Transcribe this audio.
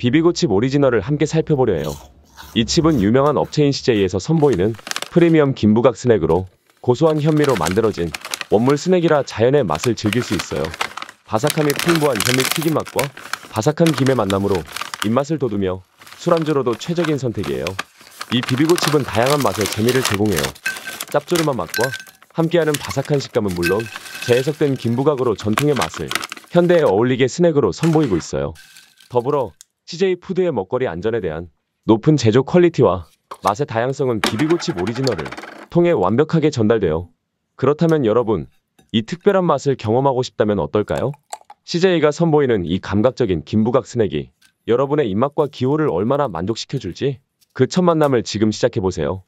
비비고칩 오리지널을 함께 살펴보려 해요. 이 칩은 유명한 업체인 CJ에서 선보이는 프리미엄 김부각 스낵으로 고소한 현미로 만들어진 원물 스낵이라 자연의 맛을 즐길 수 있어요. 바삭함이 풍부한 현미 튀김 맛과 바삭한 김의 만남으로 입맛을 돋우며 술안주로도 최적인 선택이에요. 이 비비고칩은 다양한 맛의 재미를 제공해요. 짭조름한 맛과 함께하는 바삭한 식감은 물론 재해석된 김부각으로 전통의 맛을 현대에 어울리게 스낵으로 선보이고 있어요. 더불어 CJ 푸드의 먹거리 안전에 대한 높은 제조 quality와 맛의 다양성은 비비고칩 오리지널을 통해 완벽하게 전달되어 그렇다면 여러분 이 특별한 맛을 경험하고 싶다면 어떨까요? CJ가 선보이는 이 감각적인 김부각 스낵이 여러분의 입맛과 기호를 얼마나 만족시켜줄지 그 첫 만남을 지금 시작해보세요.